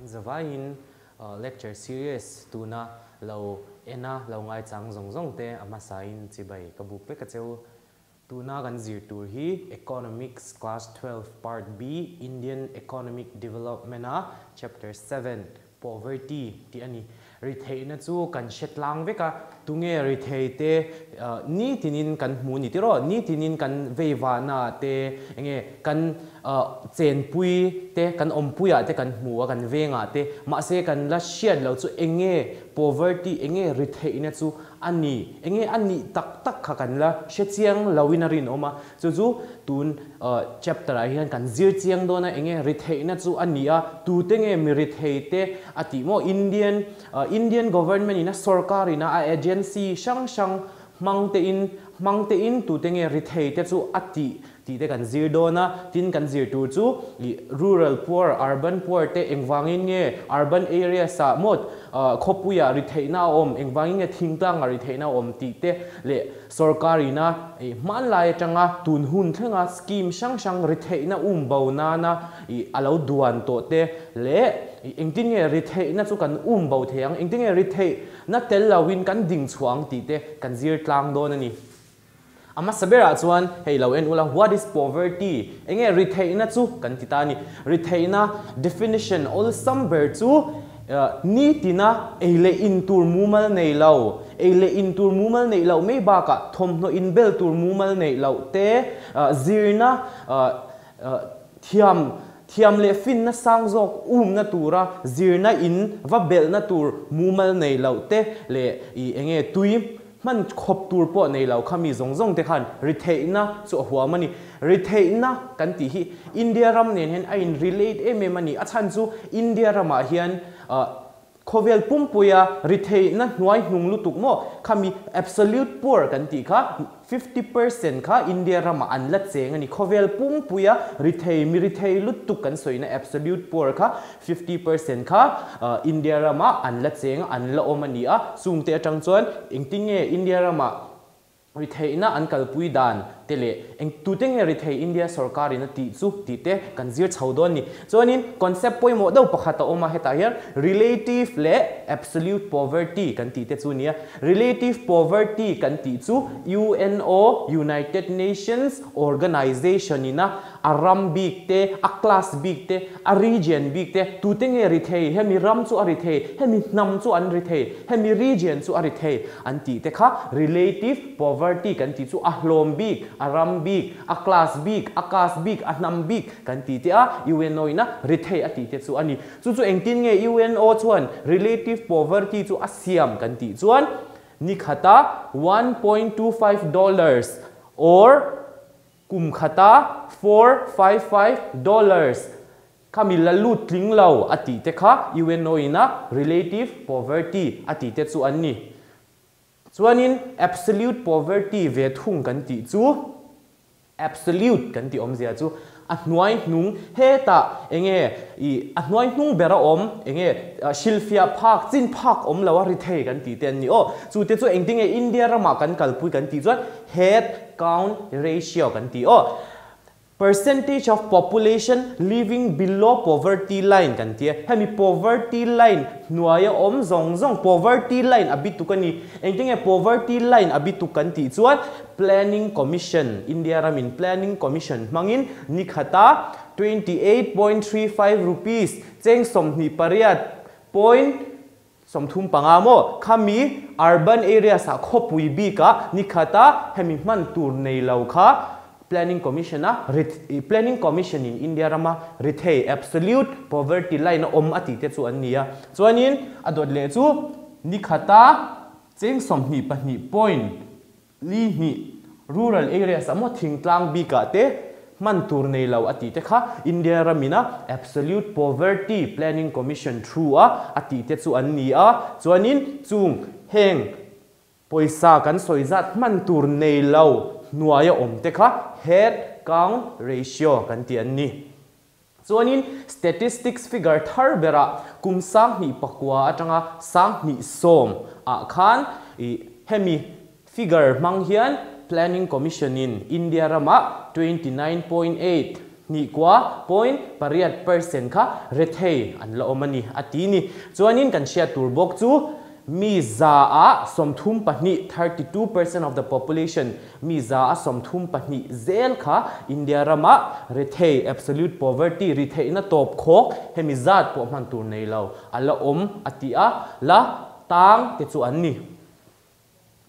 in zavain uh, lecture series tuna lo ena lo ngai chang zong zong te ama sain chibai kabu pe ka cheu tuna kan zir tur hi economics class 12 part b indian economic development a chapter 7 poverty ti ani ri thei na chu kan shet lang veka tunge ri thei te ờ, ni tinin kan mu ni tin ni tinin kan veiwa na te, enge kan ờ, chen pui te, kan om puya te kan mu kan venga te. Ma se kan la shiat lo chu enge poverty, enge ri thei na chu ani, enge ani tak tak kha kan la she chiang lawin rin oma. Chú chú tun ờ, chapter a hian kan zir chiang do na enge ri na chu ania tu tenge mi ri thei te. Ati mo indian ờ, indian government ina sarkar ina a agency, shang shang, mang te in, mang te in, tu tenge ri thei te chu ati ti te kan zir do na, tin kan zir tu chu rural poor, urban poor te engwangin nge, urban area sa mot khopuya ri thei na om, engwangin nge thingtang ri thei na om ti te, le sarkari na e man lai changa tun hun thenga scheme sang sang ri thei na um bo na na, i alo duan to te, le engtin nge ri thei na chu kan um bau theang engtin nge ri thei na tel lawin kan ding chuang ti te, kan zir tlang do na ni ama sabera chuan hei lo en ula what is poverty? Enge rithei na chu kan ti ta ni na definition, all samber chu uh, ni tina eile in tur mumal nei lo eile in tur mumal nei lo me ba ka thom no in bel tur mumal nei lo te uh, zirna uh, thiam thiam le fin na sang zok um na tura zirna in, va bel na tur mumal nei lo te, le, i enge tuim มันครบตัวปอในเราขามีสงสงแต่ขันริเทนะสุหัวมันนี่ริเทนะกันที่อินเดียรำเนี่ยเห็นไอ้ relate เอเมมันนี่อาจารย์จูอินเดียรำมาเฮียน khovel pum puya rithei na hnuai hnung lutuk mo. Khami absolute poor kan ti kha 50% kha india rama an la cheng ani khovel pum puya rithei mi rithei lutuk kan soina absolute poor kha 50% kha uh, india rama an la cheng an la omani a sungte atang chuan engtinge india rama rithei na an kalpui dan. Tele eng tuteng ri thei india sarkar in ti chu ti te kan zir chaudon ni chonin concept poi mo do pakhat oma heta here relative le absolute poverty kan ti te chu nia relative poverty kan ti chu UNO United Nations organization ina aram big te a class big te a region big te tuteng ri thei hemi ram chu ari thei hemi nam chu an ri thei hemi region chu ari thei an ti te kha relative poverty kan ti chu a hlom big aram big a nam big kan ti te a UNO ina a ti te chu ani chu chu engtin nge UNO chuan relative poverty chu a siam kan ti chuan ni khata 1.25 dollars or kum khata 455 dollars kami lalu tling lau ati te kha UNO ina relative poverty ati te chu an ni chuanin absolute poverty ve thung kan ti chu. Absolute kan ti om zia chu. A hnuai hnung he ta enge i a hnuai hnung bera om enge shilfia park chin park om lawa ri thei kan ti ten ni. O chu te chu engting e india rama kan kalpui kan ti chuan head count ratio kan ti. O percentage of population living below poverty line kan tia? Hemi poverty line nuaya om zong zong. Poverty line abi tu kan ni? Poverty line abi tu kan ti? Chuan planning commission india ramin planning commission. Mangin nikhata 28.35 rupees cheng somni pariat point สมทุมปังอาโมขามี urban area สักคบปุยบีกะนิคาตาเฮมิมันตูนในเหล่าค่ะ planning commission a planning commission in india rama rithe absolute poverty line om ati te chu ania chuanin adot le chu, nikhata, cheng som ni pahni point, li ni rural areas amo thingtlang bi ka te man tur nei lo ati te kha. India ramina absolute poverty planning commission through a, ati te chu ania chuanin chung, heng, poisa kan soizat man tur nei lo nuaya om te kha, head count ratio kan ti an ni. Chuanin statistics figure thar bera kum sang ni pakwa atanga sang ni som. A khan, i, hemi figure mang hian planning commission in india rama 29.8 ni kwa point pariat percent kha rethei an lo omani atini chuanin kan share turbok chu มีซาอาสมทุมปะนิ32% of the population มีซาอาสมทุมปะนิเซลคาอินเดียรามาเรเท absolute poverty รีเทนะตบโคกเฮมิซาดปอมันตูในเลาอัลลอมอติอาลาตางเตจุอันนี้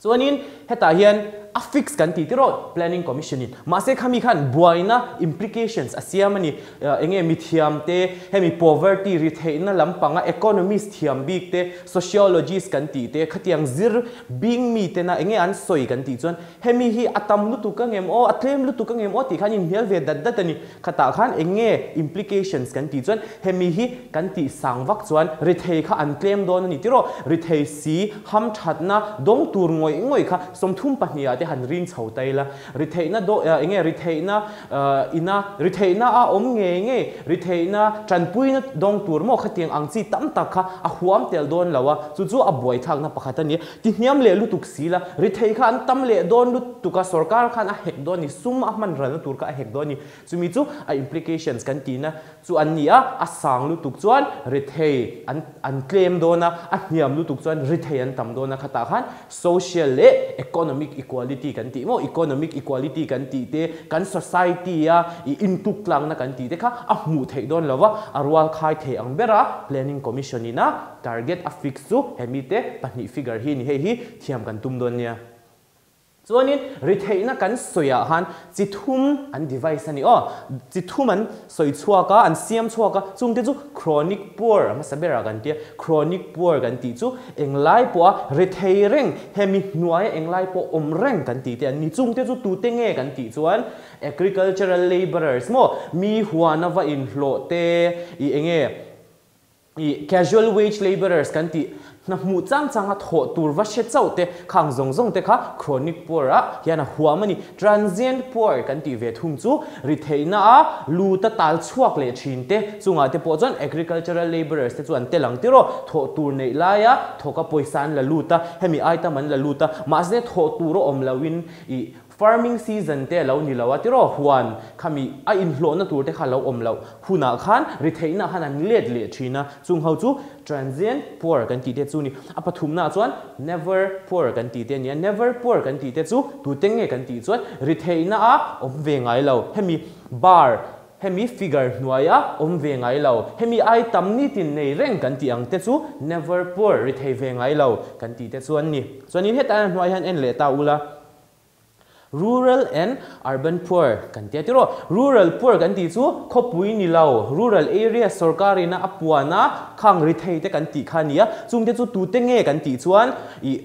ส่วนนี้เฮตาเฮียน affix kan ti tiro planning commission in. Ma se khami khan buaina implications. Asiamani eh, enge mithiam te hemi poverty ri theina lampanga economist thiam bik te, sociologist kan ti te, khatiang zir bing mi te na enge an soi kan ti chon hemi hi atam lu tu ka em o atlem lu tu ka em o, ti khan in hel ve dat dat ani. Khata khan enge implications kan ti chon hemi hi kan ti sangwak chuan ri thei kha an claim don ani tiro ri thei si, ham thatna dong tur ngoi ngoi kha, somthum pahnia te han rin chho tai la. Ri theina do eh, enge, ri theina eh, ina, ri theina a om nge nge. Ri theina chanpui na dong tur mo khatiang ang chi tam tak kha, a huam tel don lawa chu chu a boi thak na pakhat ani. Ti hniam le lu tuk sila ri thei kha an tam le don lu tuka sarkar khan a hek don ni. Sum a man ran tur ka a hek don ni. Chumi chu a implications kan ti na. Chu an nia a sang lu tuk chuan, ri thei an an claim dona a hniam lu tuk chuan, ri thei an tam dona khata khan, social le economic equality kan ti mo economic equality kan ti te kan society ya i intuk lang na kan ti te. Kha a mu thei don lawa arwal khai thei ang bera planning commission ina target a fix su hemi te pani figure hi ni he hi thiam kan tum don nia chuanin ritheina kan soya han. Chi thum an device ani. Oh chi thum an soi chuaka, an siam chuaka. Chungte chu chronic poor. Ama sabera kan tia. Chronic poor kan ti chu englai po rithei reng hemi nuai englai po om reng kan ti te ni chungte chu tu te nge kan ti chuan agricultural laborers mo. Mi huana va in hlo te i enge, i casual wage laborers kan ti. na mu chang changa tho tur va she chau te khang zong zong te kha chronic poor a. Ya na huwa mani transient poor kan ti ve thum chu. Ri theina a lu ta tal chuak le thin te. Chunga te po chon agricultural laborers te chuan te lang ti ro. Tho tur nei la ya tho ka poisan la lu ta. Hemi ai ta man la lu ta. Ma se tho tur om lawin i farming season te lo ni lawa tiro huan. Khami a in hlo na tur te kha lo om lo. Huna khan ri theina han an let le thina chung ho chu, transient poor kan ti te chu ni. A pathum na chuan, never poor kan ti te ni. Never poor kan ti te chu, tu tenge kan ti chuan ri theina a om ve ngai lo. Hemi bar, hemi figure nuaya om ve ngai lo. Hemi ai tam ni tin nei reng kan ti ang te chu, never poor ri thei ve ngai lo kan ti te chuan ni. Chuan in heta nuai han en le ta ula rural and urban poor. Kan tia tiro rural poor kan ti chu khopui ni lo rural area sarkari na apuana khang ri thei te kan ti khania chung te chu tu te nge kan ti chuan i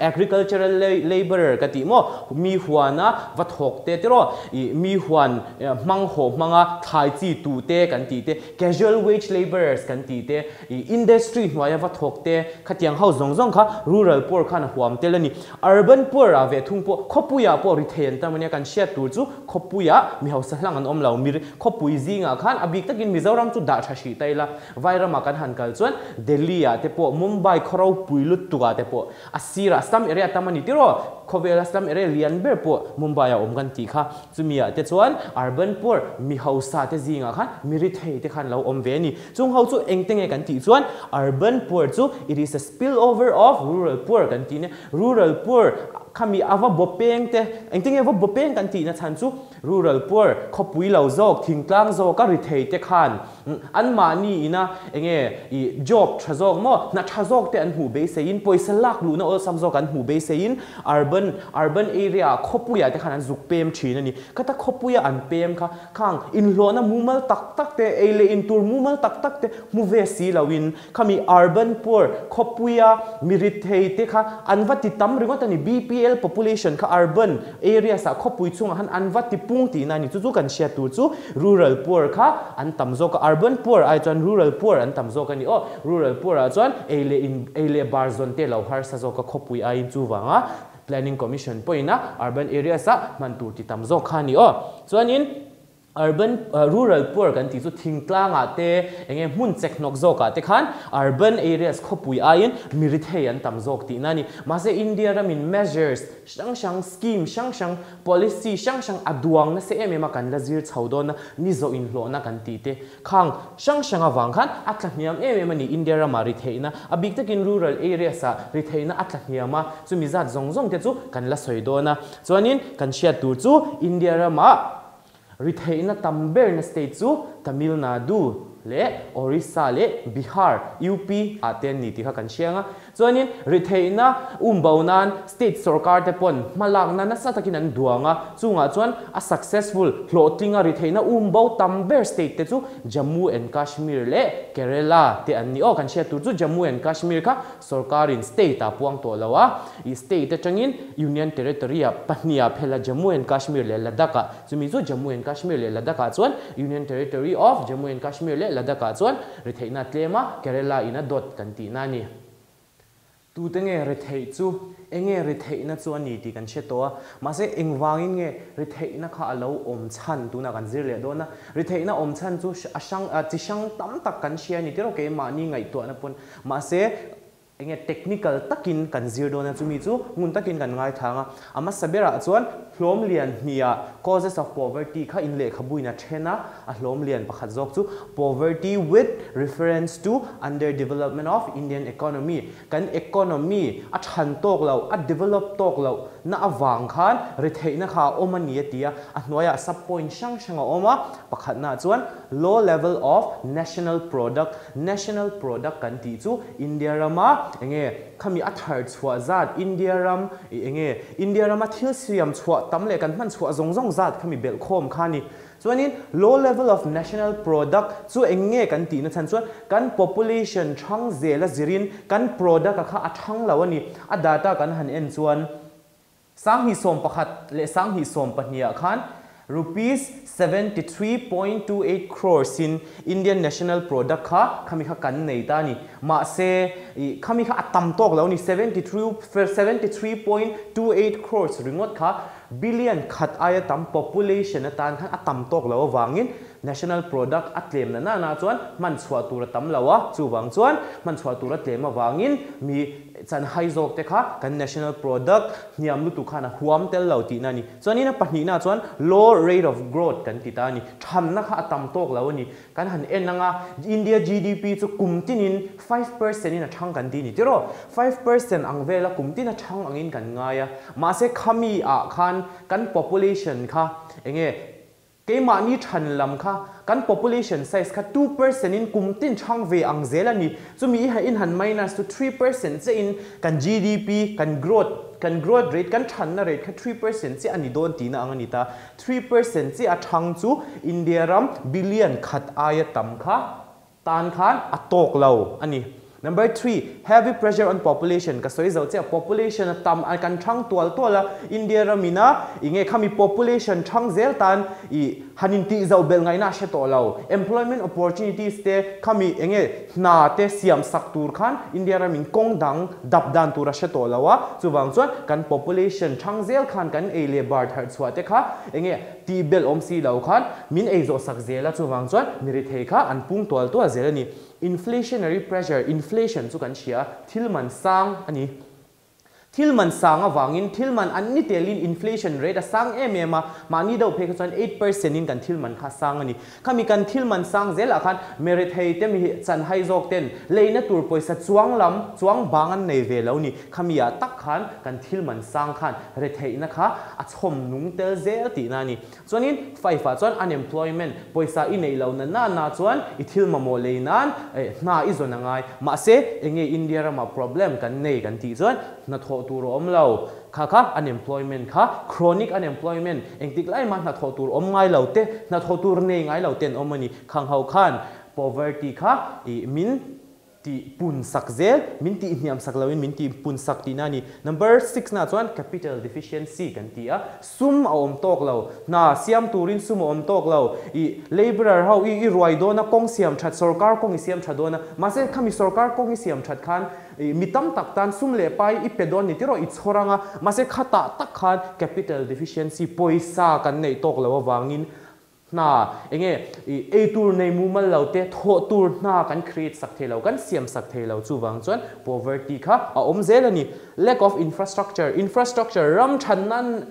agricultural laborer ka ti mo mi huana va thok te tiro i mi huan mang ho manga thai chi tu te kan ti te casual wage laborers kan ti te i industry hnuaya va thok te khatiang hau zong zong kha rural poor khan huam te lani urban poor a ve thung po khopuya po ri then ta mania kan share tur chu khopuya mi hau sahlang an om lau mir khopui zinga khan abik takin mizoram chu da thashi taila vairama kan han kal chuan delhi a te po mumbai khorau puilut tuga te po asira stam area tamani tiro. Khovel stam area lian ber po mumbai a om kan ti kha. Chumia te chuan urban poor mi hausa te zinga khan miri thei te khan lo om ve ni. Chung hau chu engtenge kan ti chuan urban poor chu, it is a spillover of rural poor kan ti ne. Rural poor kami ava bopeng te engting ava bopeng kan ti na chan chu rural poor, khopui lo zok thingtlang zo ka ri thei te khan. Mm, an ma ni ina, enge, i job thazok mo, na thazok te an hu be se in poisa lak lu na ol sam zo kan hu be se in. Urban urban area khopuya te khan an zuk pem thina ni. Kata khopuya an pem kha, khang, in lo na mumal tak tak te ele in tur mumal tak tak te, mu ve si lawin kami urban poor khopuya mirit thei te kha anwati tam ringot ani bps real population ka urban area sa kho pui chung han an wat ti pung ti na ni chu chu kan sia tu chu rural poor kha an tam zo ka urban poor ai chuan rural poor an tam zo ka ni. O, rural poor a chuan ele in ele bar zone te lo har sa zo ka kho pui ai chu wanga. Planning commission poina urban area sa man tur ti tam zo kha ni. O, chuan in urban uh, rural poor kan ti chu thingtlang a te enge mun chek nok zo ka te khan. Urban areas kho pui a in mirit he an tam zok ti. Nani ma se india ram in measures shang shang scheme shang shang policy shang shang aduang na se em ma kan la zir chaudon na ni zo in lo na kan ti te. Khang shang shang awang khan atla niam em em ni india ram a ri the na. A big tak in rural areas a ri the na atla niam a. Chu mi zat zong zong te chu kan la soidona chuanin kan shia tur chu india ram a ritheina tamber na state chu tamil nadu le orissa le bihar up aten ni ti kha kan sianga chuanin ritheina umbonan state sarkar te pon. Malakna na sa takin an duanga. Chunga chuan a successful plotting a ritheina umbo tamber state te chu jammu and kashmir le kerala te an ni. O kan she tur chu jammu and kashmir ka sarkar in state a puang to lawa i state te changin union territory a pahnia phela jammu and kashmir le ladakh chumi chu jammu and kashmir le ladakh chuan union territory of jammu and kashmir le ladakh a chuan ritheina tlema kerala ina dot kan ti na ni. Tu te nge re thei chu enge re thei na chu ani ti kan che to ma se eng wangin nge re thei na kha alo om chan tu na kan zir le do na re thei na om chan chu asang chi sang tam tak kan sia ni te ro ke ma ni ngai to na pun ma se enge technical takin kan zir do na chu mi chu ngun takin kan ngai thanga ama sabera chuan hlom lian hnia causes of poverty, kha in le khabuina thena, a hlom lian pakhat jok chu, poverty with reference to underdevelopment of indian economy. Kan economy, a than tok lo a develop tok lo na awang khan ri theina kha omani tia a hnoya sub point sang sanga oma pakhat na chuan, low level of national product. National product kan ti chu, india rama enge, khami a thar chhuwa zat india ram, enge, india rama thil siam chhuwa tam le kan man chhuwa zong zong zat khami bel khom khani chuanin low level of national product chu enge kan ti na chan chuan kan population thang zela zirin kan product kha a thang lawani a data kan han en chuan sang hi som pakhat le sang hi som pahnia khan rupees 73.28 crores in Indian national product kha khami kha kan nei ta ni ma se khami kha atam tok lo ni 73 73.28 crores ringot kha billion khat aya tam population tan khan atam tok lo wangin national product atlem na na na chuan man chhuwa tur tam lawa chu wang chuan man chhuwa tur atlem awangin mi chan hai zok te kha kan national product niam lu tu khana huam tel lo ti na ni chuan ina pahni na chuan low rate of growth kan ti ta ni tham na kha atam tok lo ni kan han en nga india gdp chu kumtin in 5% in a thang kan ti ni tiro 5% ang vela kumtin a thang angin kan nga ya ma se khami a khan kan population kha enge ke ma ni than lam kha kan population size kha 2% in kumtin chang ve ang zela ni chumi ha in han minus to 3% che in kan gdp kan growth kan growth rate kan than na rate kha 3% che ani don ti na ang ani ta 3% che a thang chu india ram billion khat aya tam kha. Tan khan atok lo ani Number three, heavy pressure on population. Kasi so it's population tam an kan chang tual tuala India ramina inge kami population chang zel tan i hanin ti zau bel ngai na she to lao. Employment opportunities te kami inge na te siam sak tur khan India ramin kong dang dap dan tur she to lawa. Chu wang chuan kan population chang zel khan kan e le bar thar chwa te kha inge ti bel om si lau khan min e zo sak zela chu wang chuan miri the kha an pung tual tu a zel ni inflationary pressure inflation chu kan chia thilman sang ani thilman sang awangin thilman anni telin inflation rate a sang em em ma mani do phe chuan 8% in kan thilman kha sang ani khami kan thilman sang zel akhan merit hei te mi chan hai jok ten leina tur poisa chuang lam chuang bang an nei ve lo ni khami ya tak khan kan thilman sang khan re thei na kha a chom nung tel zel ti na ni chuanin faifa chuan unemployment poisa i nei lo na na na chuan i thilma mo leinan na i zona ngai ma se enge india ra ma problem kan nei kan ti chuan นัทอตูรอมเราค่ะค่ะ unemployment ค่ะ chronic unemployment เองติกไล่มานัทอตูรอมไงเราเตนัทอตูรเนงไงเราเตนอมันี่ขังเฮาคัน poverty ค่ะอีมินตีปุ่นสักเซลมินตีเนียมสักเลวินมินตีปุ่นสักตินานี่ number six นะจวน capital deficiency กันทีอะซุ่มเอาอมตอกเราน่าเสียมตูรินซุ่มอมตอกเราอี laborer เฮาอีรวยโดนะกงเสียมชัดสรการกงอีเสียมชัดโดนะมาเข้ามิสรการกงอีเสียมชัดคัน mitam tak tan sum le pai, i pedon ni tiro it's horanga mase khata tak khan, capital deficiency poisa kan nei tok lo wangin na enge a tur nei mu mal lo te, tho tur na kan create sak the lo, kan siam sak the lo chu wang chuan. Poverty kha, a om zel ani. Lack of infrastructure infrastructure, ram than nan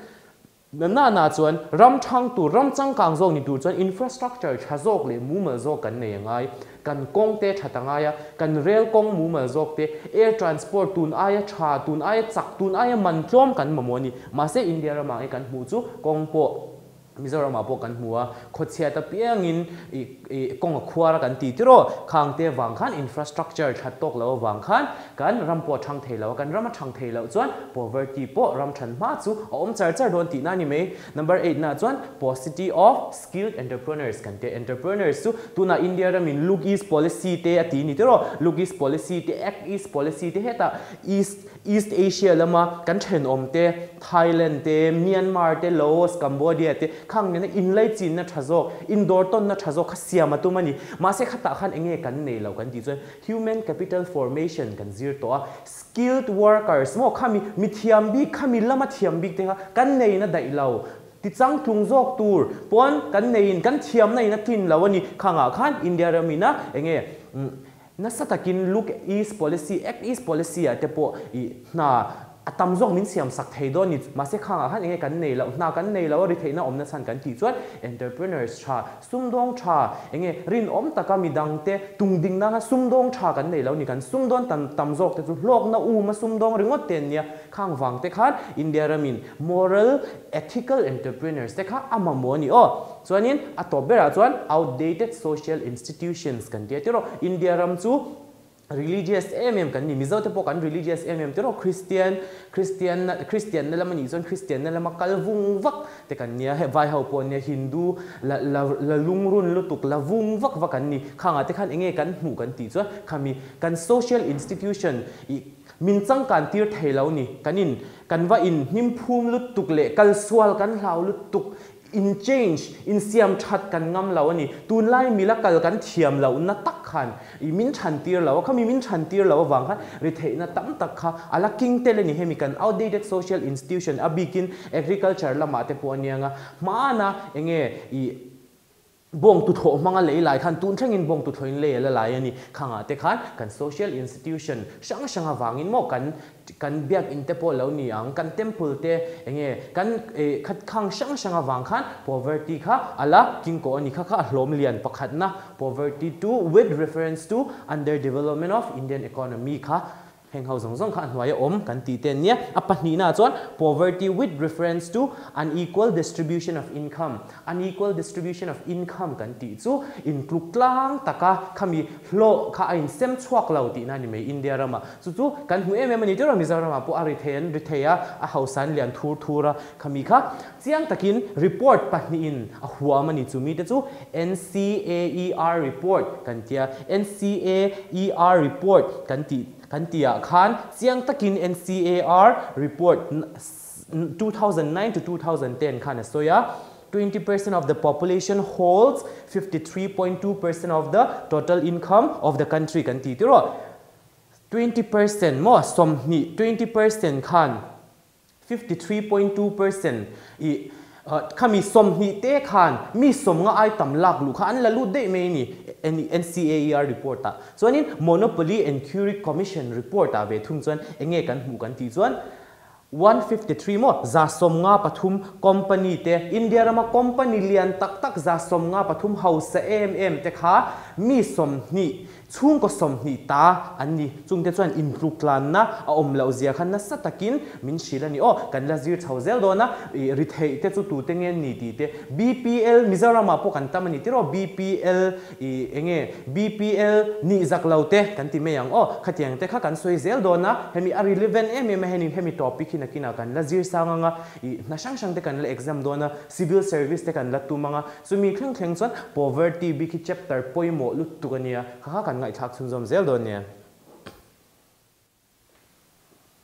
na na chuan. Ram thang tu ram chang kang zong ni tu chuan. Infrastructure chha zok le mu ma zok kan nei ngai. kan kong te thatanga ya kan rail kong mu ma zok te air transport tun aya tha tun aya chak tun aya man tlom kan mamoni ma se india ra ma kan mu chu kong po. Mizoram apo kan hmua khochia ta piangin i kong khuara kan ti tiro khangte wang khan infrastructure thatok lo wang khan kan rampo thang thelo kan rama thang thelo chuan poverty po ram than ma chu om char char don ti na ni me number 8 na chuan paucity of skilled entrepreneurs kan te entrepreneurs chu tuna india ram in look east policy te ati ni tiro look east policy te act east policy te heta east east asia lama kan then om te thailand te myanmar te laos cambodia te khang ne in lai chin na thazo indoor ton na thazo kha siama tu mani ma se khata khan enge kan nei lo kan ti chuan human capital formation kan zir to skilled workers mo khami mithiam bi khami lama thiam bi te kan nei na dai lo ti chang thung zok tur pon kan nei in kan thiam nei na tin lo ani khanga khan india ramina enge na satakin look east policy act east policy atepo na po na atam zong min siam sak thei do ni ma hát khanga han nge này là lo na kan nei lo ri thei nó om nó san kan ti chuan. Entrepreneurs cha sum dong cha enge rin om cái mi đăng te, tung ding na sum dong cha cái này là ni cái sum dong tâm tâm zok te chu, lok na u mà sum dong ringot tiền nha khang vàng te khát india mình moral, ethical entrepreneurs te khát ama mo ni. O chuanin, a to bera chuan, outdated social institutions kan ti tiro india ram chu religious mm kan ni mizo te po kan religious mm te ro christian christian christian na lamani zon christian na lama kalvung vak te kan nia he vai ho po nia hindu la la la lungrun lu tuk la vung vak vak kan ni khanga te khan enge kan mu kan ti chu khami kan social institution min chang kan tir thelo ni kanin kan va in him phum lu tuk le kal swal kan hlau lu tuk in change, in siam that kan ngam lo ani. Tun lai mila kal kan thiam lo na tak khan. I min than tir lo kha mi min than tir lo wang kha ri the na tam tak kha. Ala king tele ni hemi kan outdated social institution abikin agriculture lama te po anianga mana enge i บ่งตุทอมังเลยหลายท่านตุนเชงินบ่งตุทอินเลยลลายนี่ข้างอาเตคันกัน social institution ช่างช่างวางินมอกันกันเบียกอินเตปอลเหล้วนี่อังกัน temple เตเองกันเอคัดข้งช่างช่างวางขัน poverty ค่ะอะไรกินก่อนนี่ค่ะค่ะล้มเลียนประคัดนะ poverty to with reference to underdevelopment of Indian economy ค่ะ heng hau zong zong khan huai om, kan ti ten nia apa ni na chuan, poverty with reference to unequal distribution of income. Unequal distribution of income, kan ti chu, in tluk tlang, taka, khami, hlo, kha in sem chuak lo ti na ni me india rama. Chu chu, kan hu em em ni tero mizoram po ari then ri theya a hausan lian thur thura khami kha. Chiang takin, report pa ni in, a huwa mani chu mi te chu ncaer report, kan tia. Ncaer report, kan ti kan tia khan chiang takin NCAR report 2009 to 2010 khan soya 20% of the population holds 53.2% of the total income of the country kan ti tiro 20% mo som ni 20% khan 53.2% i ข้ามีสมหิเตขานมีสมงไอตำลักลูกขันละลุดได้ไหมนี่ NCAER report อ่ะส่วนนี้ Monopoly and Curie Commission report อ่ะเวทุนส่วนเองเกันหมู่กันที่ส่วน153 mo za som nga pathum company te india rama company lian tak tak za som nga pathum house mm te kha mi som ni chung ko som hi ta anh ni chung te chuan in ru klan na a om lo zia khan na satakin, min shila ni o, kan la zir chho zel do na ri thei te chu tu te ngen ni ti te. Bpl mizoram po kan tam ni tiro bpl i enge bpl ni zak lo te, kan ti me oh o. Khatiang te kha kan soi zel do na hemi a relevant em em hemi hemi topic hina kina kan la zir sang nga i na sang sang te kan la exam do na civil service te kan la tu manga sumi khăng khăng chuan poverty bi ki chapter poimo lut tu kania kha kan ngai thak chun zom zel don nia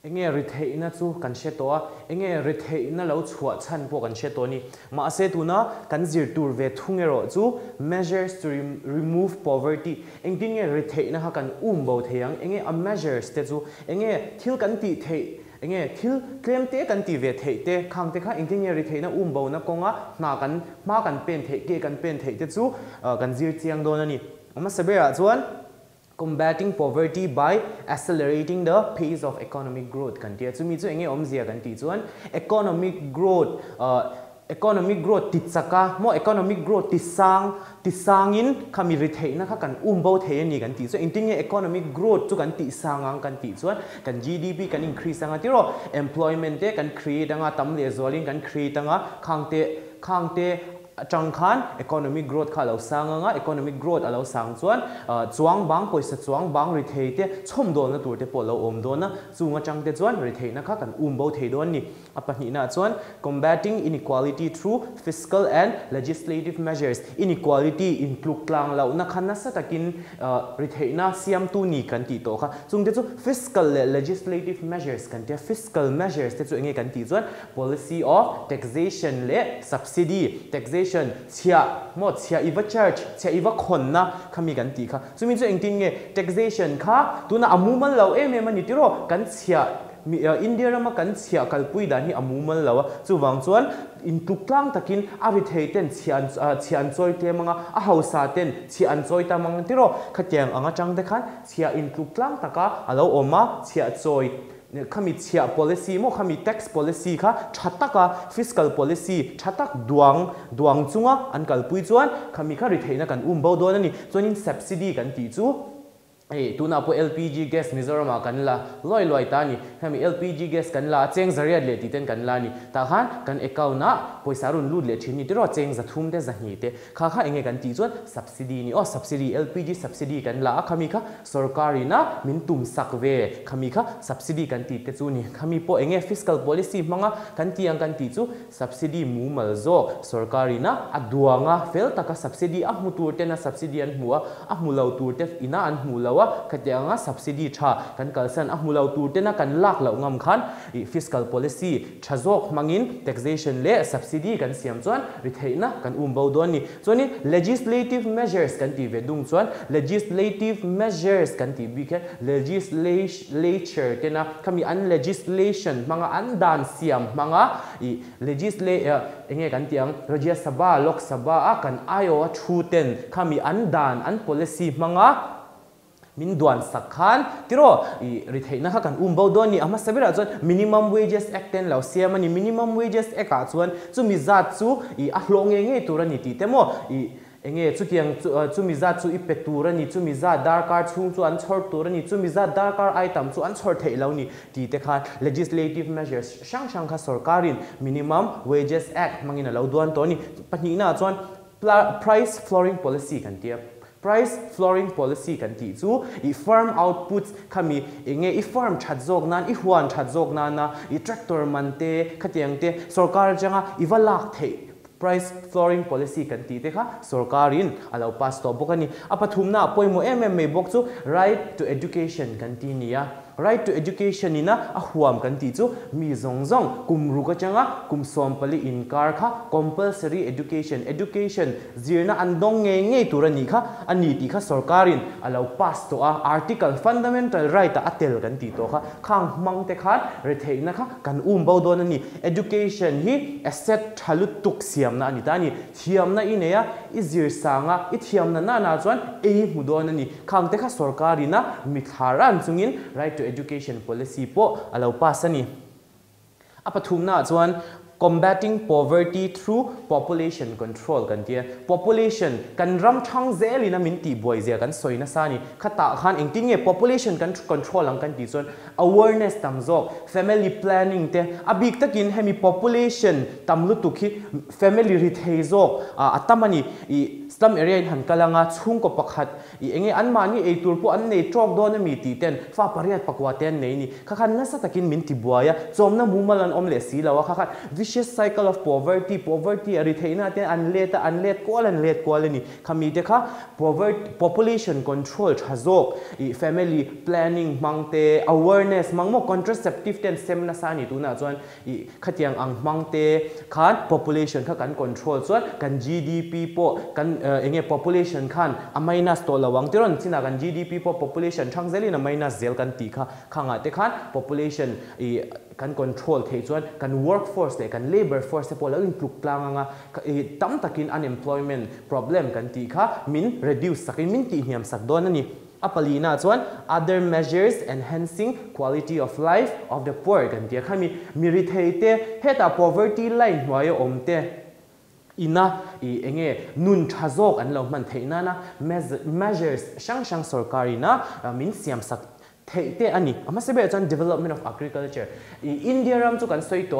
enge rithe ina chú kan she to enge rithe ina lâu chhuwa chan po kan she to ni ma se tu na kan về tur ve thungero chú, measures to remove poverty. Engting nge rithe ina ha kan um bo theyang enge a measures te chu enge thil kan ti thei enge thil claim te kan ti ve thei te khang te kha engineer thei na um bo na konga na kan ma kan pen thei ke kan pen thei te chu kan zir chiang don ani ama chú anh? Combating poverty by accelerating the pace of economic growth. Kan tia chu mi chu enge omzia kan ti chuan. Economic growth uh, economic growth ti chaka mo economic growth ti sang ti sangin khami ri theina kha kan umbo thei ni kan ti so inting economic growth chu kan ti sangang kan ti chuan. Kan gdp kan increase anga tiro employment te kan create anga tam le zolin kan create anga. Khangte khangte changkhan economic growth kha lo sang nga economic growth alo sang chuan uh, chuang bang poisa chuang bang ri thei te chom dol na tur te po lo om do na chunga chang te chuan ri thei na kha kan um bo thei don ni. Apahni na chuan combating inequality through fiscal and legislative measures. Inequality include tlang lo na khan na sa takin uh, ri thei na siam tu ni kan ti to kha. Chung te chu fiscal legislative measures kan te fiscal measures te chu enge kan ti chuan policy of taxation le subsidy. Taxation congregation เชียหมดเชียอีว church เชียอีวคนนะขามีกันตีค่ะซึ่งมีส่วนจริงเนี่ย taxation ค่ะตัวน่ะอามูมันเราเอ็มเอ็มันนี่ที่รอกันเชียมีอินเดียเรามากันเชียกัลปุยดานี่อามูมันเราจู่บางส่วนอินทุกลางตะกินอาริเทเตนเชียนเชียนซอยเตมังอาเฮาซาเตนเชียนซอยตามังที่รอขัดแย้งอ่างจังเด็กขันเชียอินทุกลางตะกะเราออกมาเชียซอย khami chia policy mo khami tax policy kha thataka fiscal policy thatak duang duang chunga an kalpui chuan khami kha ri theina kan um bo do na ni chuanin subsidy kan ti chu ए तुना पो जी गैस मिजोरम कन ला लोय लोय तानी P G gas कन ला चें ज़रिया ले तितेन कन लानी ताहान कन एकाउ पैसा रुन लू ले छिनी तिरो चेंग जथुम ते जहीते खा खा एँगे कन तीजोन सब्सिडी नि ओ सब्सिडी जी सब्सिडी कन ला खमी खा सरकारी ना मिन तुम सकवे खमी खा सब्सिडी कन ती ते चुनी खमी पो एँगे फिस्कल पॉलिसी मंगा कन ती अंग कन ती चु सब्सिडी मु मल जो सरकारी ना अदुआंगा फेल तका सब्सिडी अहमु तुरते ना सब्सिडी अन हुआ अहमु लौ तुरते इना अन हुआ subsidy a mu tur te na subsidy an muwa a lawa lawa subsidy tha. Kan kalsan a mulau tur te na kan lak lo ngam khan. Fiscal policy thazok mangin taxation le subsidy kan siam chuan ri theina kan um bo don ni. Chuani legislative measures kan ti ve dung chuan. Legislative measures kan ti bi khe. Legislature te na kami an legislation manga an dan siam manga. I legislate enge kan tiang rajya sabha lok sabha kan ayo thu ten kami an dan an policy manga min duan sakhan tiro i ri theina kha kan um bo don ni ama sabira chon minimum wages act ten lo siam ani minimum wages act a chuan chu mi za chu i a hlong nge nge tur ani ti temo i enge chu tiang chu mi za chu i pe tur ani chu mi za dar kar chung chu an chhor tur ani chu mi za dar kar item chu an chhor thei lo ni ti te kha legislative measures shang shang kha sarkarin minimum wages act mangina lo duan to ni pani na chuan price flooring policy kan tiap price flooring policy kan ti chu. I farm outputs khami enge i farm thadzok nan i huan thadzok na na i tractor man te khatiang te sarkar janga iwalak the. Price flooring policy kan ti te kha sarkar in. Alo pass to bokani apathum na poimo mm me bok chu right to education kan ti nia right to education ina a huam kan ti chu mi zong zong kum ru ka changa kum som pali in kar kha compulsory education education zirna an dong nge nge tura ni kha ani ti kha sarkarin alo pass to a article fundamental right a tel kan ti to kha khang mang te kha re thei na kha kan um bo don ani education hi asset thalu tuk siam na ani ta ni thiam na ine ya izir sanga i thiam na na na chuan e mu don ani khang te kha sarkarina mi tharan chungin right to education policy po alo pa ni. Apa thumna chuan combating poverty through population control. kan tia population kan ram thang li na min ti boy zia kan soina sani khata khan engting e population kan control ang kan ti chon awareness tam zok family planning te abik takin hemi population tamlu tukhi family ri thei zok atamani i slum area in hankalanga chung ko pakhat i enge an mani e tur po an nei chok do na mi ti ten fa pariat pakwa ten nei ni kha khan na sa takin min ti buaya chomna mumalan om silawa si kha khan vicious cycle of poverty poverty ari theina ten an let an let ko an let ko ni khami te kha poverty population control thazok i family planning mangte awareness mangmo contraceptive ten sem na sa ni tu na chuan i khatiang ang mangte khan population kha kan control chuan kan gdp po kan enge population khan a minus to lawang tiron china kan gdp po population thang zeli na minus zel kan ti kha khanga te khan population i kan control thei chuan kan workforce le kan labor force te pola in tluk tlang anga tam takin unemployment problem kan ti kha min reduce sakin min ti hiam sak don ani. Apalina chuan other measures enhancing quality of life of the poor kan ti kha mi mi thei te heta poverty line hnuai om te. Ina i enge nun thazok an lo man theina na measures shang shang sarkari na min siam sak thei te ani ama sebe chan development of agriculture i india ram chu kan soi to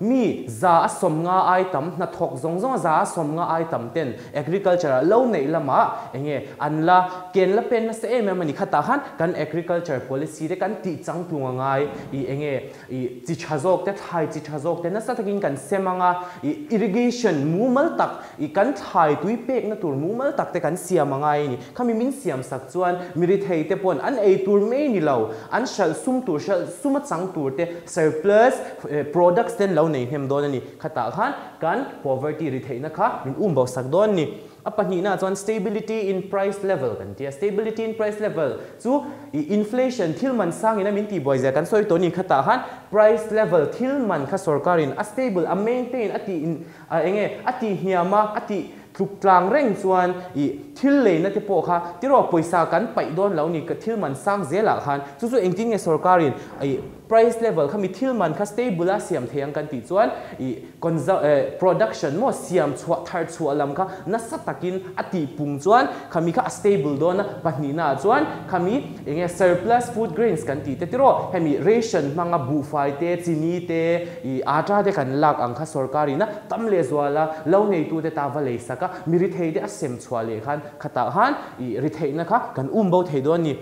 mi za som nga ai tam na thok zong zong za som nga ai tam ten agriculture lo nei lama enge an la ken la pen na se em mani khata han kan agriculture policy de kan ti chang tu nga ngai i enge i chi chazok te thai chi chazok te na sa takin kan semanga i irrigation mumal tak i kan thai tui pek na tur mumal tak te kan siam ngai ni khami min siam sak chuan miri thei te pon an ei tur me ni lo an shal sum tur shal sum chang tur te surplus product products ten lo nei hem don ani khata khan kan poverty ri theina kha min um bo sak don ni. Apani na chuan stability in price level kan tia. Stability in price level. Chu inflation thil man sang ina min ti boy ja kan. Soi to ni khata han price level thil man kha sarkarin a stable a maintain ati in a enge ati hiama ati ทุกกลางเร่งส่วนอีทิลเลยนะที่พวกเขาที่เราปล่อยสากันไปโดนแล้วนี่ก็ทิลมันสร้างเสียหลักหันจู่ๆเองจริงไงสรการินไอ price level เขามีทิลมันเขา stable เสียมเทียงกันติดส่วนอี consum เอ่อ production มั่วเสียมชัวทาร์ชัวลำเขานัสตักินอติปุ่งส่วนเขามีเขา stable โดนนะปัจจุบันส่วนเขามีอย่างเงี้ย surplus food grains กันติดแต่ที่เราให้มี ration มังกรบูไฟเตจินีเตอีอาจารย์เดกันลักอังคาสรการินะตั้มเลสวาละเล่าในตัวเดตาวาเลสักมีริเทย์เดอเซมชัวเลขันขตาหันอีริเทย์นะคะกันอุ้มเบาเทย์ด้วยนี่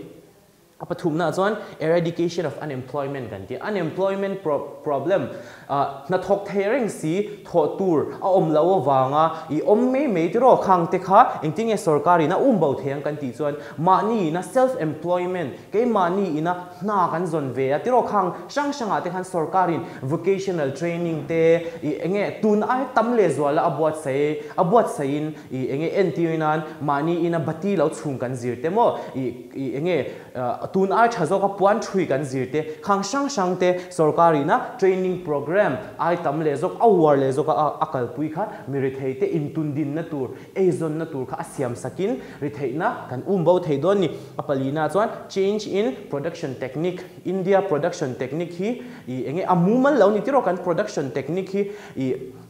apathumna chuan? Eradication of unemployment kan ti. Unemployment pro problem. Uh, na thok thaireng si tho tur. A om lo wanga i om me me ti ro khang te kha engtinge sarkari na um bo theng kan ti chuan. Mani na self employment ke mani ina na kan zon ve. A ti ro khang sang sanga te han sarkarin vocational training te i enge tun ai tam le zwala abuat sai e. abuat sain i enge entinan mani ina bati lo chung kan zir te mo. I enge uh, tun ai chazo ka puan thui kan zirte khang sang sang te sarkari na training program ai tam le zok awar le zok akal pui kha mi ri te in tun din na tur e zon na tur kha asiam sakin ri thei na kan um bo thei don ni apalina chuan change in production technique india production technique hi i enge amumal lo tiro kan production technique hi i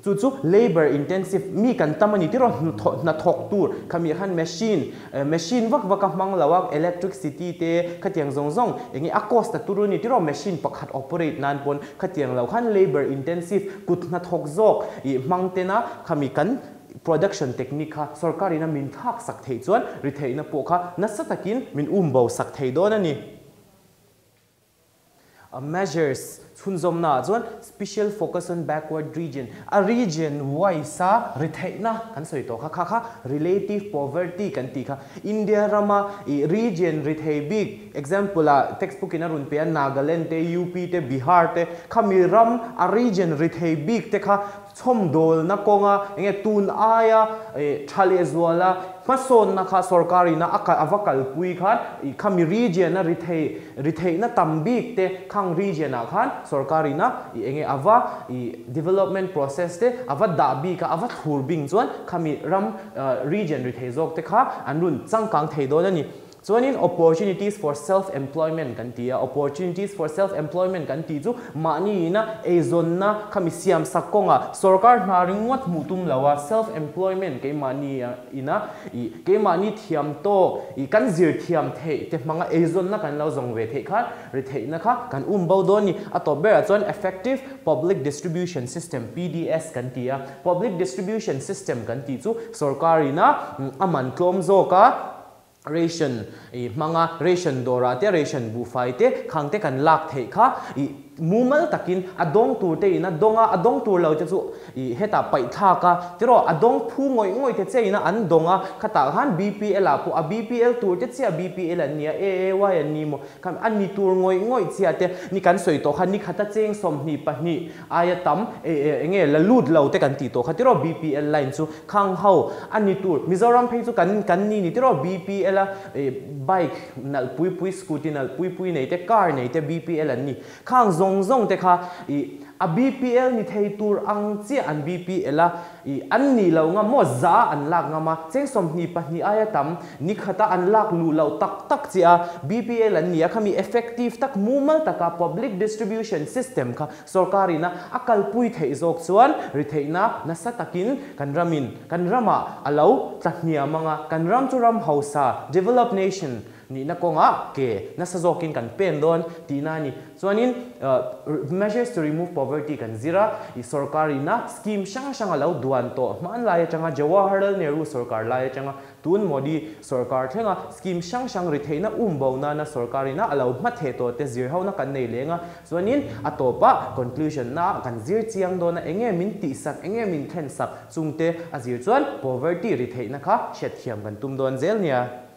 chu chu labor intensive mi kan tamani tiro na thok tur khami han machine machine vak vak mang lawak electricity te khatiang zong zong enge a cost ta turu ni tiro machine pakhat operate nan pon khatiang law khan labor intensive kut na thok zok i mangtena khami kan production technique kha sarkari na min thak sak thei chuan ri thei na po kha na satakin min umbo sak thei don ani Uh, measures. Chunzom na chuan special focus on backward region. A region waisa ritheina kan soi to kha kha kha relative poverty kan ti kha. India rama i region rithei big. Example a textbook in arun pe nagaland te up te bihar te. Khamiram a region rithei big te kha. Chom dol na konga enge tun aya e, thale zwala mason na kha sarkari na aka avakal pui khan, i khami region na rithei rithei na tambik te khang region na khan sarkari na i enge ava, i development process te ava dabi ka, ava thurbing chuan khami ram uh, region rithei jok te kha anrun changkang thei do ni. Chuanin opportunities for self employment kan tia opportunities for self employment kan ti chu mani na e zon na khami siam sakonga sarkar na ringwat mutum lawa self employment ke mani ina i ke mani thiam to i kan zir thiam the te manga e zon na kan lo zong ve the kha ri the na kha kan um bo do ni ato ber chuan effective public distribution system pds kan tia public distribution system kan ti chu sarkari na aman klom zo ka ration i manga ration dora te ration bu fai te khang te kan lak thei kha i mumal takin adong tur te ina, donga, adong tur lo te chu. I heta pai tha ka tiro adong phu ngoi ngoi te che ina, an donga. Khata han bpl a pu, a bpl tur te che bpl an nia a a y an e, e, ni mo. Kam, an ni tur ngoi ngoi chia te, ni kan soi to khan ni khata cheng som ni pa ni. Aya tam e, e nge la lut lo te kan ti to khatiro bpl line chu, khang hau an ni tur, mizoram phei chu kan kan ni ni tiro bpl a bike, nal pui pui, scooty nal pui pui nei te, car nei te bpl an ni. Khang zong zong zong te kha i a BPL ni thei tur ang chi an BPL a i an ni lo nga mo za an lak nga ma cheng som ni pa ni aya tam ni khata an lak lu lo tak tak chi a BPL an ni a khami effective tak mumal taka public distribution system kha sarkari na akal pui thei zok chuan ri thei na na sa takin kan ramin kan rama alo tlahnia manga kan ni na ko nga ke na sa zokin kan pen don ti na ni. Chuanin uh, measures to remove poverty kan zira i sarkari na scheme shang shang alo duan to. Man lai changa jawaharlal nehru sarkar lai changa tun modi sarkar thenga scheme shang shang ri theina um bo na na sarkari na alo ma the to te zir ho na kan nei lenga chuanin atopa conclusion na kan zir chiang do na enge min ti sak enge min then sak chungte azir chuan poverty ri theina kha shet thiam kan tum don zel nia.